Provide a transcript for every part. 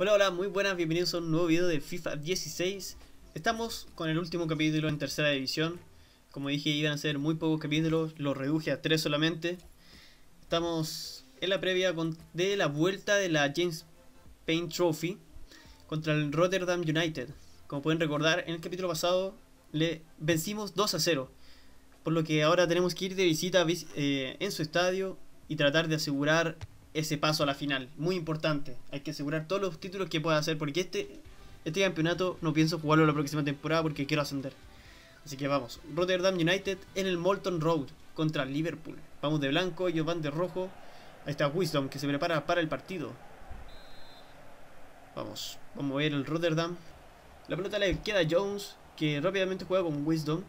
Hola, hola, muy buenas, bienvenidos a un nuevo video de FIFA 16 Estamos con el último capítulo en tercera división. Como dije, iban a ser muy pocos capítulos, lo reduje a tres solamente. Estamos en la previa de la vuelta de la James Payne Trophy Contra el Rotterdam United. Como pueden recordar, en el capítulo pasado le vencimos 2 a 0 Por lo que ahora tenemos que ir de visita eh, en su estadio Y tratar de asegurar ese paso a la final. Muy importante. Hay que asegurar todos los títulos que pueda hacer. Porque este, este campeonato no pienso jugarlo la próxima temporada porque quiero ascender. Así que vamos. Rotterdam United en el Molton Road contra Liverpool. Vamos de blanco, ellos van de rojo. Ahí está Wisdom que se prepara para el partido. Vamos. Vamos a ver el Rotterdam. La pelota le queda a Jones que rápidamente juega con Wisdom.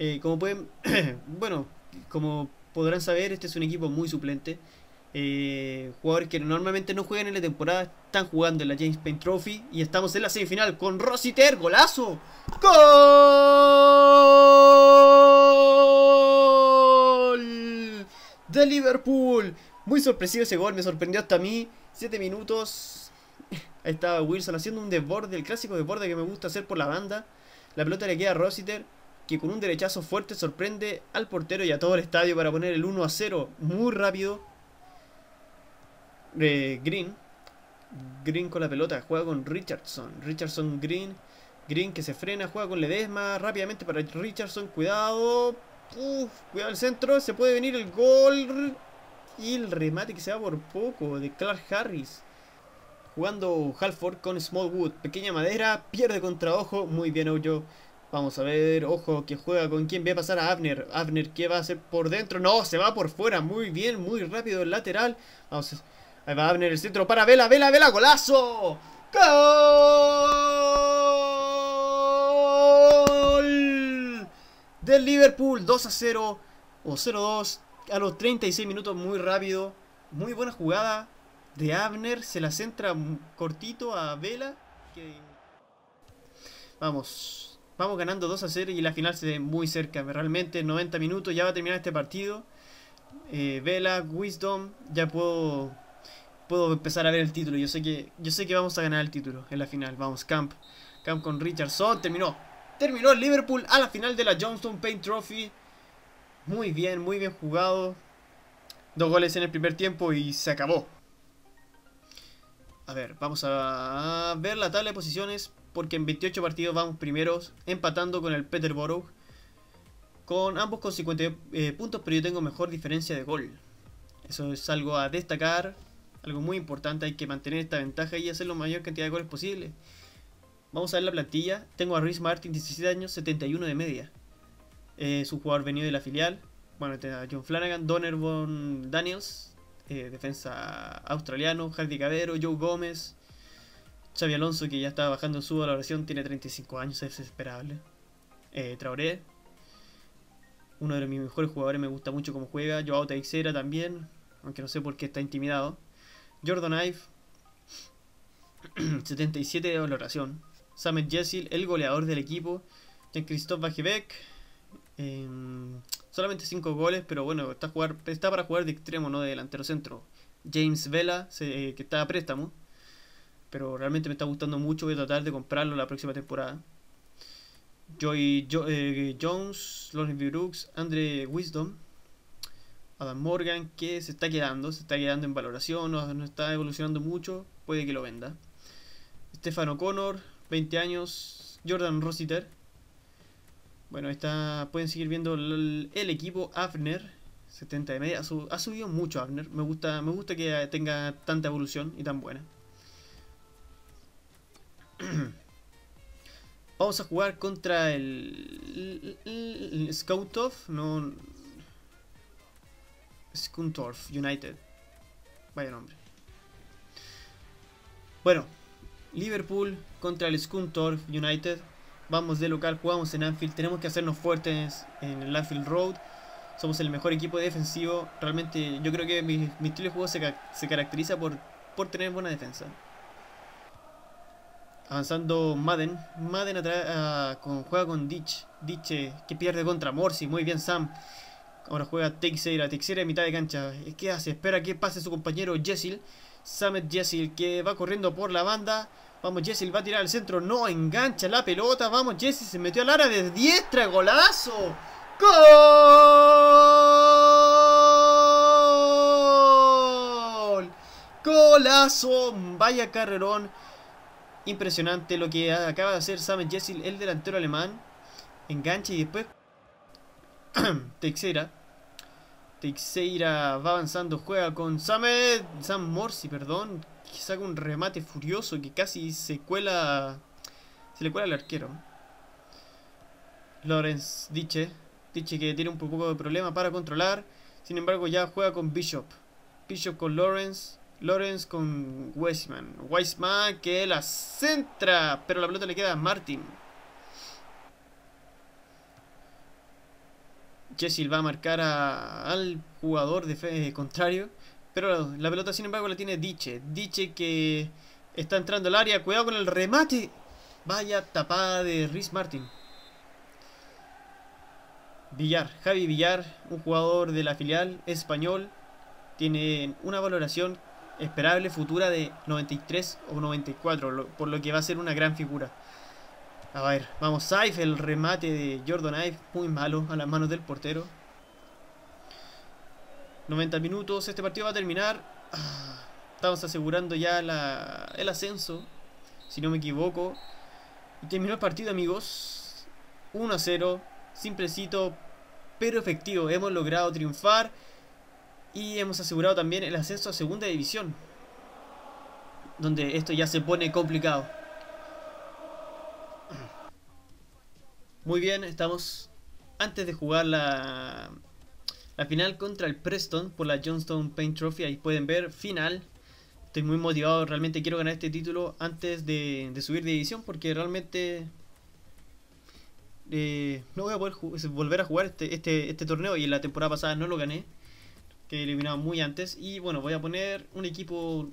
Eh, como pueden... bueno, como podrán saber, este es un equipo muy suplente. Eh, jugadores que normalmente no juegan en la temporada están jugando en la James Payne Trophy y estamos en la semifinal con Rositer, golazo. ¡Gol! De Liverpool. Muy sorpresivo ese gol, me sorprendió hasta a mí. 7 minutos. Ahí estaba Wilson haciendo un desborde, el clásico desborde que me gusta hacer por la banda. La pelota le queda a Rositer, que con un derechazo fuerte sorprende al portero y a todo el estadio para poner el 1 a 0 muy rápido. Green. Green con la pelota, juega con Richardson. Richardson, Green. Green que se frena, juega con Ledesma rápidamente para Richardson. Cuidado. cuidado el centro. Se puede venir el gol. Y el remate que se va por poco de Clark Harris. Jugando Halford con Smallwood. Pequeña madera. Pierde contra Ojo. Muy bien, Ojo. Vamos a ver. Ojo que juega con quién. Ve a pasar a Abner. Abner, ¿qué va a hacer por dentro? No, se va por fuera. Muy bien, muy rápido el lateral. Vamos a Ahí va a venir el centro para Vela, Vela, Vela, golazo. Gol del Liverpool, 2 a 0 o 0 2 a los 36 minutos, muy rápido. Muy buena jugada de Abner, se la centra cortito a Vela. Vamos, vamos ganando 2 a 0 y la final se ve muy cerca. Realmente 90 minutos, ya va a terminar este partido. Eh, Vela, Wisdom, ya puedo puedo empezar a ver el título. Yo sé que yo sé que vamos a ganar el título en la final. Vamos, Camp. Camp con Richardson. Terminó. Terminó el Liverpool a la final de la Johnston Paint Trophy. Muy bien, muy bien jugado. Dos goles en el primer tiempo y se acabó. A ver, vamos a ver la tabla de posiciones. Porque en 28 partidos vamos primeros. Empatando con el Peterborough. Con ambos con 50 eh, puntos, pero yo tengo mejor diferencia de gol. Eso es algo a destacar algo muy importante, hay que mantener esta ventaja y hacer la mayor cantidad de goles posible. Vamos a ver la plantilla. Tengo a Rhys Martin, 17 años, 71 de media. Es un jugador venido de la filial. Bueno, tengo a John Flanagan, Donervon Daniels, eh, defensa australiano, Hardy Cadero, Joe Gómez, Xavi Alonso, que ya está bajando su valoración, tiene 35 años, es desesperable. Eh, Traoré, uno de mis mejores jugadores, me gusta mucho cómo juega. Joao Teixeira también, aunque no sé por qué está intimidado. Jordan Ive, 77 de valoración. Samet Jessil, el goleador del equipo. Jean-Christophe Bajebek, em, solamente 5 goles, pero bueno, está, jugar, está para jugar de extremo, no de delantero centro. James Vela, que está a préstamo. Pero realmente me está gustando mucho. Voy a tratar de comprarlo la próxima temporada. Joy eh, Jones, Lawrence Brooks, Andre Wisdom, Adam Morgan que se está quedando, se está quedando en valoración, no, está evolucionando mucho, puede que lo venda. Stefano Connor, 20 años, Jordan Rossiter. Bueno, está, pueden seguir viendo el, equipo Afner, 70 de media. Ha, subido mucho Afner, me gusta, me gusta que tenga tanta evolución y tan buena. Vamos a jugar contra el, el, no, Skuntorf United. Vaya nombre. Bueno, Liverpool contra el Skuntorf United. Vamos de local, jugamos en Anfield. Tenemos que hacernos fuertes en el Anfield Road. Somos el mejor equipo defensivo. Realmente yo creo que mi, estilo de juego se, caracteriza por, por tener buena defensa. Avanzando Madden. Madden con, juega con Ditch. Ditch eh, que pierde contra Morsi. Muy bien Sam. Ahora juega Teixeira. Teixeira en mitad de cancha. ¿Qué hace? Espera que pase su compañero Jessil. Samet Jessil que va corriendo por la banda. Vamos, Jessil va a tirar al centro. No, engancha la pelota. Vamos, Jessil se metió al área de diestra. Golazo. ¡Gol! Golazo. Vaya carrerón. Impresionante lo que acaba de hacer Samet Jessil, el delantero alemán. Engancha y después Teixeira. Teixeira va avanzando, juega con Samet. Sam Morsi, perdón. Que saca un remate furioso que casi se cuela. Se le cuela al arquero. Lawrence Diche. Diche que tiene un poco de problema para controlar. Sin embargo, ya juega con Bishop. Bishop con Lawrence. Lawrence con Weisman. Weisman que la centra. Pero la pelota le queda a Martin. Jessil va a marcar al jugador de fe, contrario. Pero la pelota, sin embargo, la tiene Diche. Diche que está entrando al área. Cuidado con el remate. Vaya tapada de Rhys Martin. Villar. Javi Villar, un jugador de la filial español. Tiene una valoración esperable futura de 93 o 94. Por lo que va a ser una gran figura. A ver, vamos, Saif, el remate de Jordan Ive, muy malo a las manos del portero. 90 minutos, este partido va a terminar. Ah, estamos asegurando ya el ascenso, si no me equivoco. Y terminó el partido, amigos. 1 a 0, simplecito, pero efectivo. Hemos logrado triunfar y hemos asegurado también el ascenso a segunda división. Donde esto ya se pone complicado. Muy bien, estamos antes de jugar la, la final contra el Preston por la Johnstone Paint Trophy. Ahí pueden ver, final. Estoy muy motivado, realmente quiero ganar este título antes de, subir de división porque realmente eh, no voy a poder volver a jugar este, este, este, torneo y en la temporada pasada no lo gané. Que eliminado muy antes. Y bueno, voy a poner un equipo,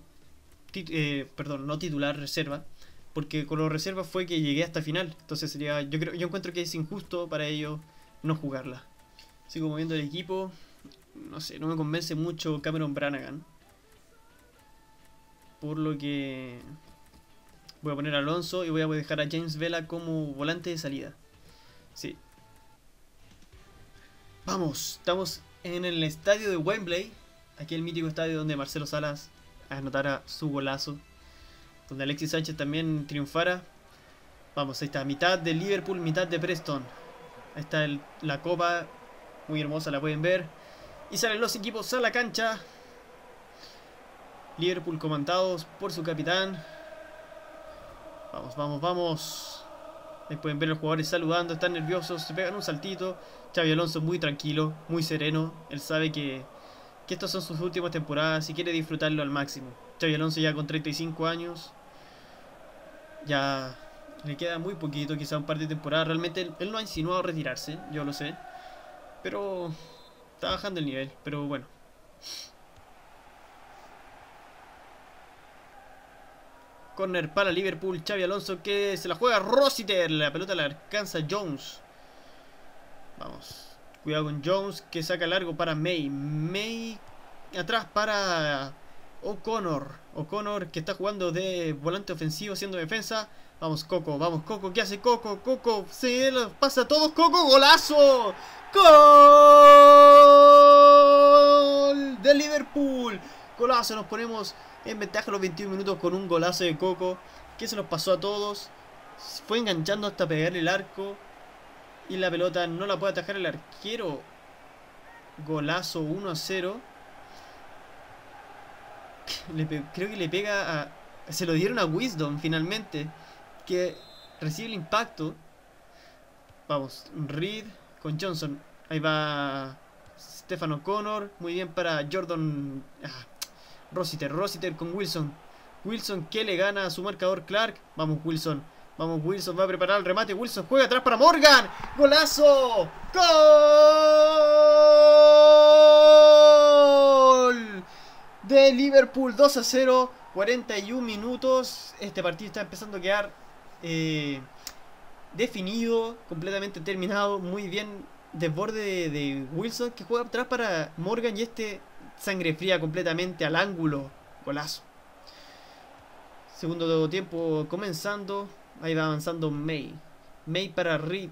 eh, perdón, no titular, reserva porque con los reservas fue que llegué hasta final. Entonces sería, yo creo, yo encuentro que es injusto para ellos no jugarla. Sigo moviendo el equipo. No sé, no me convence mucho Cameron Branagan. Por lo que voy a poner a Alonso y voy a dejar a James Vela como volante de salida. Sí. Vamos, estamos en el estadio de Wembley. Aquí el mítico estadio donde Marcelo Salas anotara su golazo donde Alexis Sánchez también triunfara. Vamos, ahí está, mitad de Liverpool, mitad de Preston. Ahí está la copa, muy hermosa, la pueden ver. Y salen los equipos a la cancha. Liverpool comandados por su capitán. Vamos, vamos, vamos. Ahí pueden ver los jugadores saludando, están nerviosos, se pegan un saltito. Xavi Alonso muy tranquilo, muy sereno. Él sabe que, que estas son sus últimas temporadas y quiere disfrutarlo al máximo. Xavi Alonso ya con 35 años. Ya le queda muy poquito, quizá un par de temporadas. Realmente él, no ha insinuado retirarse, yo lo sé. Pero está bajando el nivel, pero bueno. Corner para Liverpool, Xavi Alonso que se la juega Rossiter, la pelota la alcanza Jones. Vamos, cuidado con Jones que saca largo para May. May atrás para O'Connor. O'Connor que está jugando de volante ofensivo haciendo defensa. Vamos, Coco, vamos, Coco. ¿Qué hace Coco? Coco, se los pasa a todos. Coco, golazo. Gol de Liverpool. Golazo, nos ponemos en ventaja los 21 minutos con un golazo de Coco. Que se nos pasó a todos. Fue enganchando hasta pegar el arco. Y la pelota no la puede atajar el arquero. Golazo 1 a 0 creo que le pega a... Se lo dieron a Wisdom finalmente. Que recibe el impacto. Vamos, Reed con Johnson. Ahí va Stefano Connor. Muy bien para Jordan. Ah, Rossiter. Rossiter con Wilson. Wilson que le gana a su marcador Clark. Vamos, Wilson. Vamos, Wilson va a preparar el remate. Wilson juega atrás para Morgan. ¡Golazo! ¡Gol! De Liverpool 2 a 0, 41 minutos. Este partido está empezando a quedar eh, definido, completamente terminado. Muy bien desborde de, Wilson que juega atrás para Morgan y este sangre fría completamente al ángulo. Golazo. Segundo tiempo comenzando. Ahí va avanzando May. May para Reed.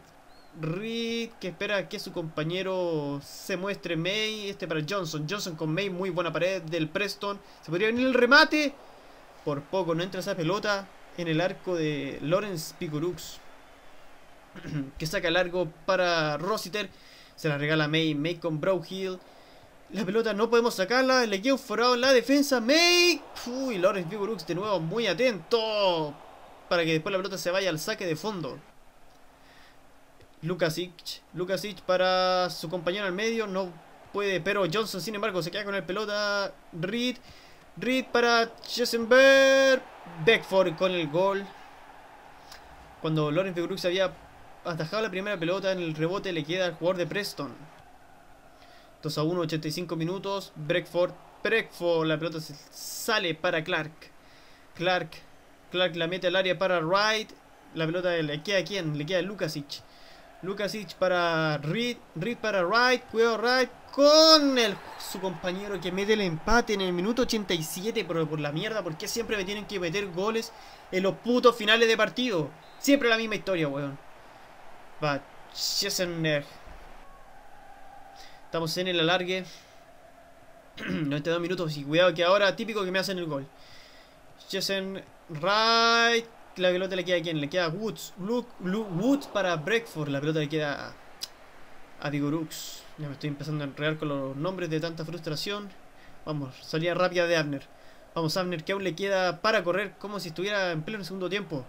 Reed que espera que su compañero se muestre May. Este para Johnson. Johnson con May. Muy buena pared del Preston. Se podría venir el remate. Por poco no entra esa pelota en el arco de Lawrence Picurux. que saca largo para Rossiter. Se la regala May. May con Browhill. La pelota no podemos sacarla. Le queda forado en la defensa. May. Uy, Lawrence Picurux de nuevo muy atento. Para que después la pelota se vaya al saque de fondo. Lukasic. Lukasic para su compañero al medio. No puede. Pero Johnson, sin embargo, se queda con el pelota. Reed. Reed para Jessenberg. Beckford con el gol. Cuando Lawrence Picurux había atajado la primera pelota en el rebote, le queda al jugador de Preston. 2 a 1, 85 minutos. Breckford. Breckford. La pelota sale para Clark. Clark. Clark la mete al área para Wright. La pelota le queda a quién? Le queda a Lukasic. Lukasic para Reed. Reed para Wright. Cuidado Wright. Con el, su compañero que mete el empate en el minuto 87. Pero por la mierda. ¿Por qué siempre me tienen que meter goles en los putos finales de partido? Siempre la misma historia, weón. Va. Estamos en el alargue. 92 minutos. Y cuidado que ahora típico que me hacen el gol. Jessen Right. La pelota le queda a quién? Le queda a Woods. Luke, Woods para Breakford. La pelota le queda a, a Vigorux. Ya me estoy empezando a enredar con los nombres de tanta frustración. Vamos, salida rápida de Abner. Vamos, Abner, que aún le queda para correr como si estuviera en pleno segundo tiempo.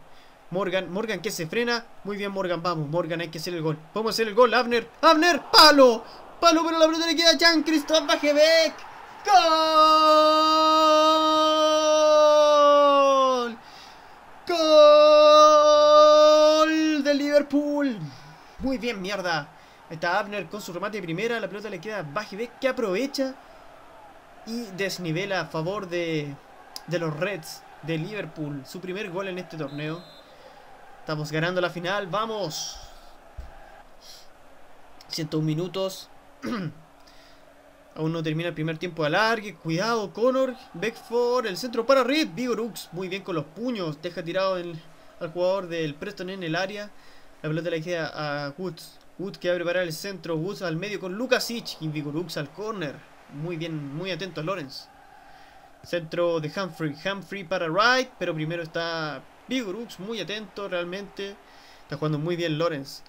Morgan, Morgan que se frena. Muy bien, Morgan, vamos. Morgan, hay que hacer el gol. A hacer el gol, Abner. Abner, palo. Palo, pero la pelota le queda a Jean-Christophe Bajebeck. ¡Gol! ¡Gol! De Muy bien, mierda. Está Abner con su remate de primera. La pelota le queda a Bajebeck que aprovecha y desnivela a favor de, de los Reds de Liverpool. Su primer gol en este torneo. Estamos ganando la final. ¡Vamos! 101 minutos. Aún no termina el primer tiempo de alargue. Cuidado, Connor. Beckford. El centro para Reed. Vigorux. Muy bien con los puños. Deja tirado al jugador del Preston en el área. La pelota le queda a Woods. Woods que va a preparar el centro. Woods al medio con Lukasic. Y Vigorux al corner. Muy bien, muy atento a Lawrence. Centro de Humphrey. Humphrey para Wright. Pero primero está Vigorux. Muy atento realmente. Está jugando muy bien Lawrence.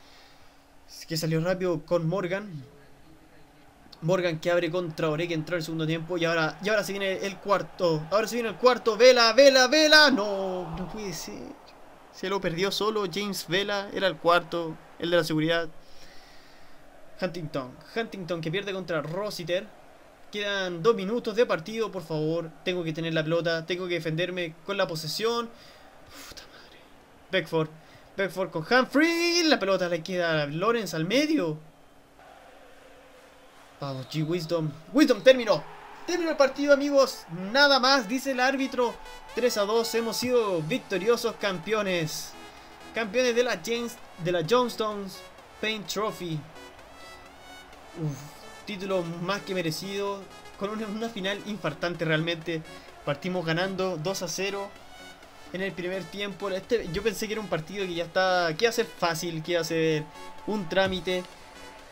Que salió rápido con Morgan. Morgan que abre contra Ore que entró en el segundo tiempo. Y ahora, y ahora se viene el cuarto. Ahora se viene el cuarto. Vela, Vela, Vela. No, no puede ser. Se lo perdió solo. James Vela era el cuarto. El de la seguridad. Huntington. Huntington que pierde contra Rossiter. Quedan dos minutos de partido, por favor. Tengo que tener la pelota. Tengo que defenderme con la posesión. Puta madre. Beckford. Beckford con Humphrey. La pelota le queda a Lawrence al medio. Vamos, G Wisdom. Wisdom terminó. Terminó el partido, amigos. Nada más, dice el árbitro. 3 a 2. Hemos sido victoriosos campeones. Campeones de la, James, de la Johnstone's Paint Trophy. Título más que merecido. Con una, una final infartante realmente. Partimos ganando 2 a 0 en el primer tiempo. Este, yo pensé que era un partido que ya está. que iba a ser fácil, que iba a ser un trámite.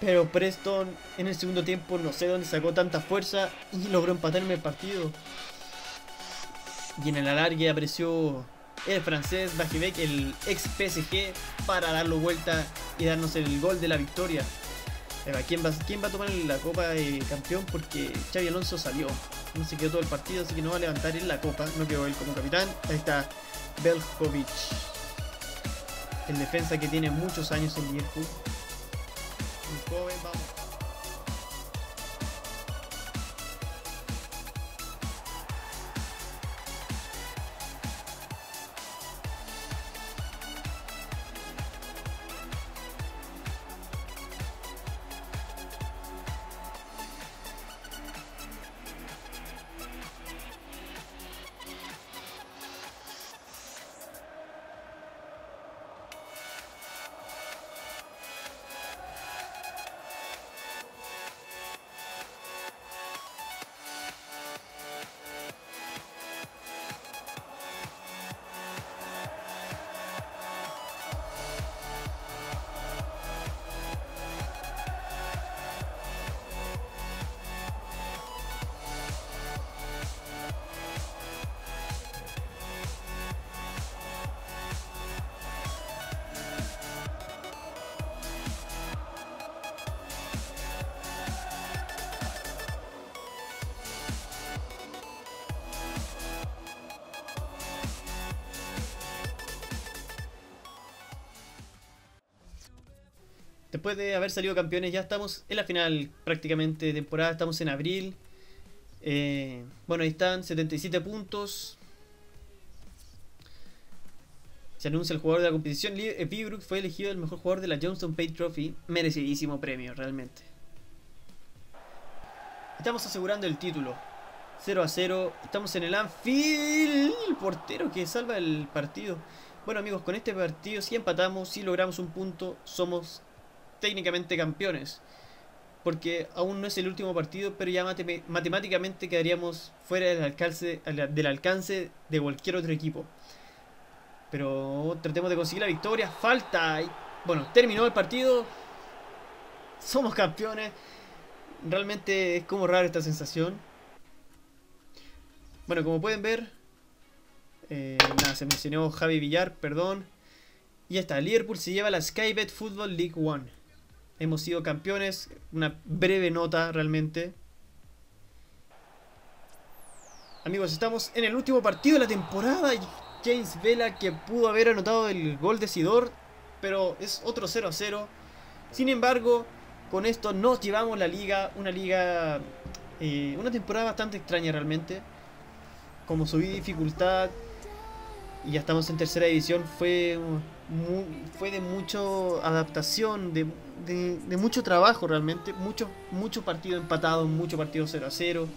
Pero Preston en el segundo tiempo no sé dónde sacó tanta fuerza y logró empatarme el partido. Y en el alargue apareció el francés Bajebec, el ex PSG, para darlo vuelta y darnos el gol de la victoria. ¿Quién va, quién va a tomar la copa de campeón? Porque Xavi Alonso salió. No se quedó todo el partido, así que no va a levantar en la copa. No quedó él como capitán. Ahí está Belkovic. El defensa que tiene muchos años en Liverpool. Joven, vamos. Después de haber salido campeones, ya estamos en la final prácticamente de temporada. Estamos en abril. Eh, bueno, ahí están, 77 puntos. Se anuncia el jugador de la competición. Pibrook fue elegido el mejor jugador de la Johnston Pay Trophy. Merecidísimo premio, realmente. Estamos asegurando el título. 0 a 0. Estamos en el Anfield. El portero que salva el partido. Bueno amigos, con este partido si empatamos, si logramos un punto, somos técnicamente campeones. Porque aún no es el último partido, pero ya matemáticamente quedaríamos fuera del alcance, de cualquier otro equipo. Pero tratemos de conseguir la victoria. Falta. Bueno, terminó el partido. Somos campeones. Realmente es como rara esta sensación. Bueno, como pueden ver. Eh, se mencionó Javi Villar, perdón. Y ya está, Liverpool se lleva la Skybet Football League One. Hemos sido campeones. Una breve nota realmente. Amigos, estamos en el último partido de la temporada. James Vela que pudo haber anotado el gol decidor. Pero es otro 0 a 0. Sin embargo, con esto nos llevamos la liga. Una liga... Eh, una temporada bastante extraña realmente. Como subí dificultad. Y ya estamos en tercera división. Fue fue de mucho adaptación, de, de, mucho trabajo realmente, mucho, mucho partido empatado, mucho partido 0 a 0.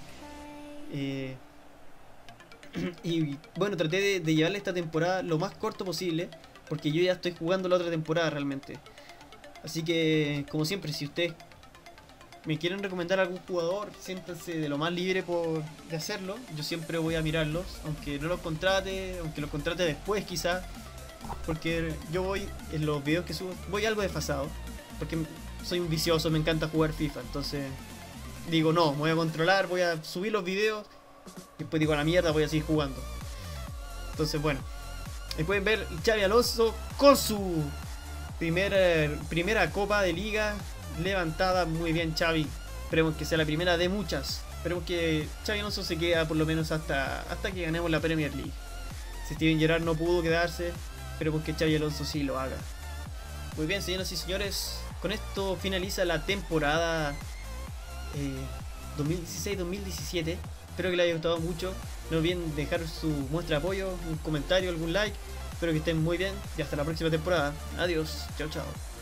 Eh, y bueno, traté de, de, llevarle esta temporada lo más corto posible, porque yo ya estoy jugando la otra temporada realmente. Así que, como siempre, si ustedes me quieren recomendar algún jugador, siéntanse de lo más libre por, de hacerlo. Yo siempre voy a mirarlos, aunque no los contrate, aunque los contrate después quizás porque yo voy, en los videos que subo, voy algo desfasado. Porque soy un vicioso, me encanta jugar FIFA. Entonces digo, no, me voy a controlar, voy a subir los videos. Y después digo, a la mierda, voy a seguir jugando. Entonces, bueno. Ahí pueden ver Xavi Alonso con su primera, primera copa de liga levantada. Muy bien, Xavi. Esperemos que sea la primera de muchas. Esperemos que Xavi Alonso se quede por lo menos hasta, hasta que ganemos la Premier League. Si Steven Gerrard no pudo quedarse, Esperemos que Xavi Alonso sí lo haga. Muy bien, señoras y señores, con esto finaliza la temporada 2016-2017. Eh, Espero que les haya gustado mucho. No olviden dejar su muestra de apoyo, un comentario, algún like. Espero que estén muy bien y hasta la próxima temporada. Adiós, chao chao.